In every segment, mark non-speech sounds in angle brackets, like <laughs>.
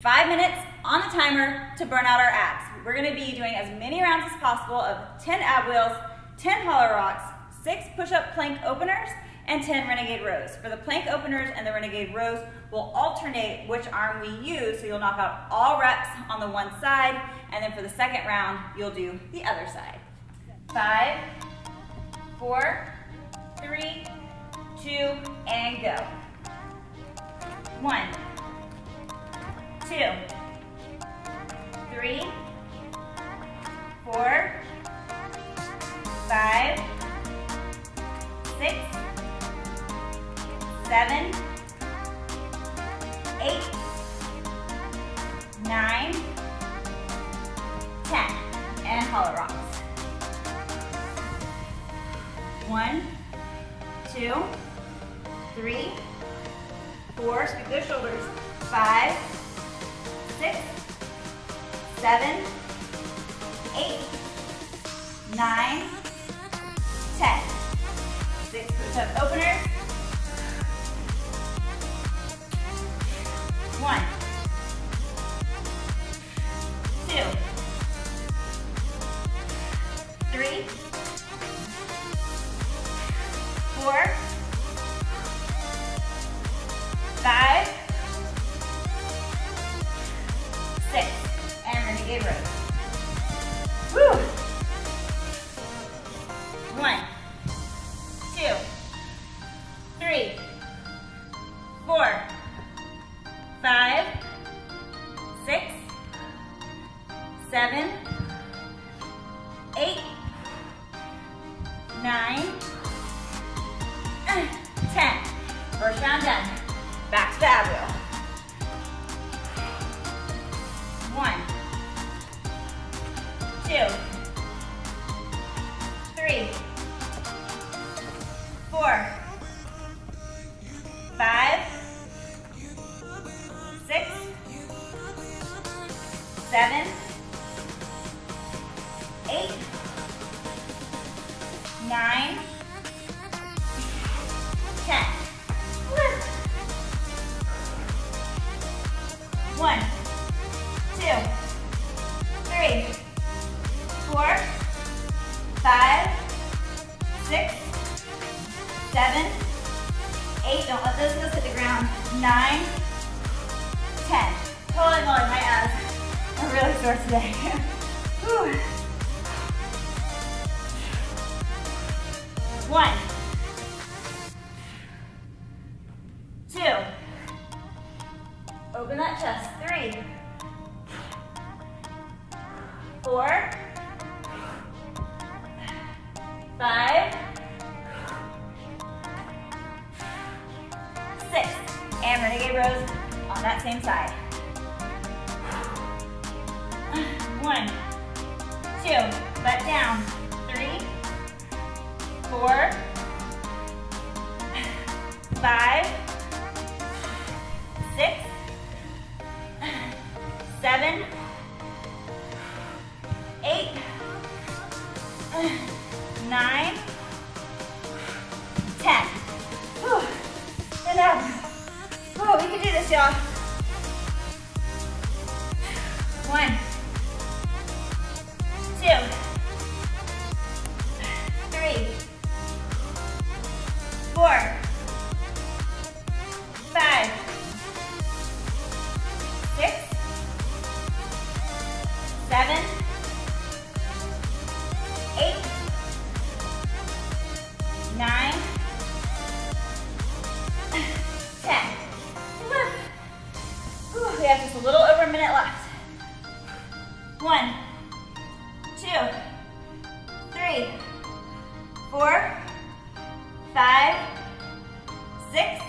Five minutes on the timer to burn out our abs. We're gonna be doing as many rounds as possible of 10 ab wheels, 10 hollow rocks, six push-up plank openers, and 10 renegade rows. For the plank openers and the renegade rows, we'll alternate which arm we use, so you'll knock out all reps on the one side, and then for the second round, you'll do the other side. Five, four, three, two, and go. One, two, three, four, five, six, seven, eight, nine, ten, and hollow rocks. One, two, three, four, scoop those shoulders, five, six, seven, eight, nine, ten. Six push-up openers. One, six, seven, eight, nine, <clears throat> ten. First round done. Back to the ab wheel. One, two, nine, ten. One, two, three, four, five, six, seven, eight. Don't let those go to the ground. Nine, ten. Holy moly, my abs are really sore today. <laughs> open that chest. Three, four, five, six, and renegade rows on that same side. One, two, butt down. Seven, eight, nine, ten. Whew. And out. Oh, we can do this, y'all. One, two, We have just a little over a minute left. One, two, three, four, five, six,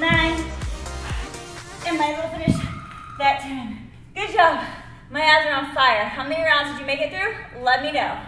nine, and might as well finish that 10. Good job. My abs are on fire. How many rounds did you make it through? Let me know.